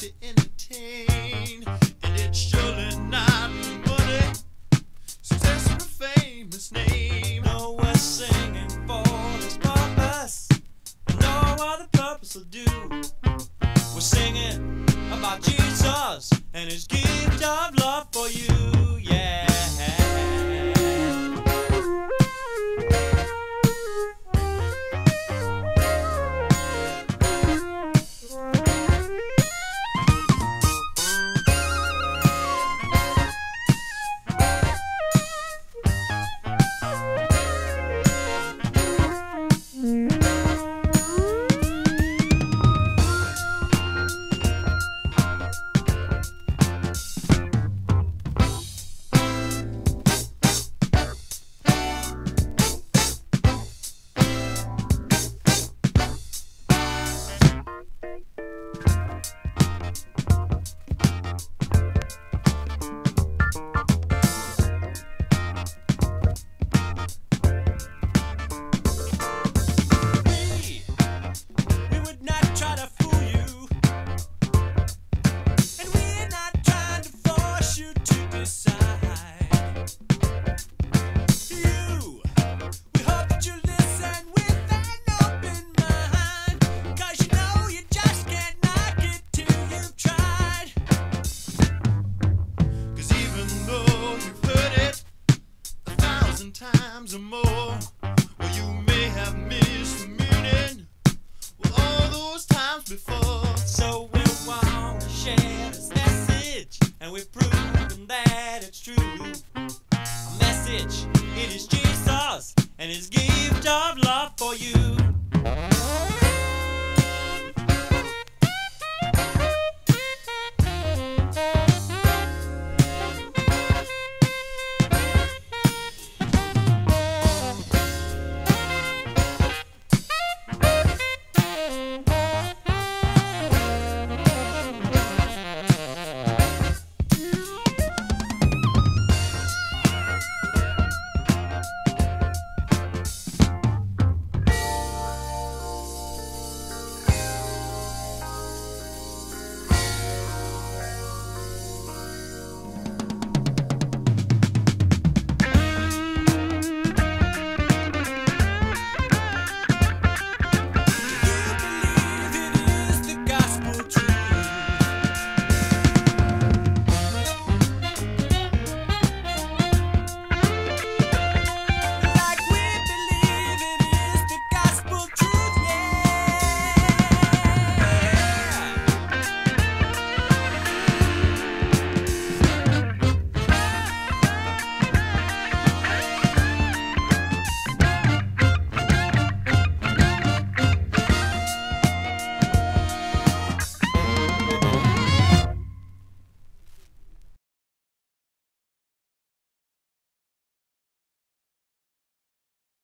to entertain, and it's surely not money. Success a famous name. No singing for this purpose, no other purpose will do. We're singing about Jesus and his gift of love. times or more. Well, you may have missed the meaning well, all those times before. So we want to share this message, and we've proven that it's true. A message.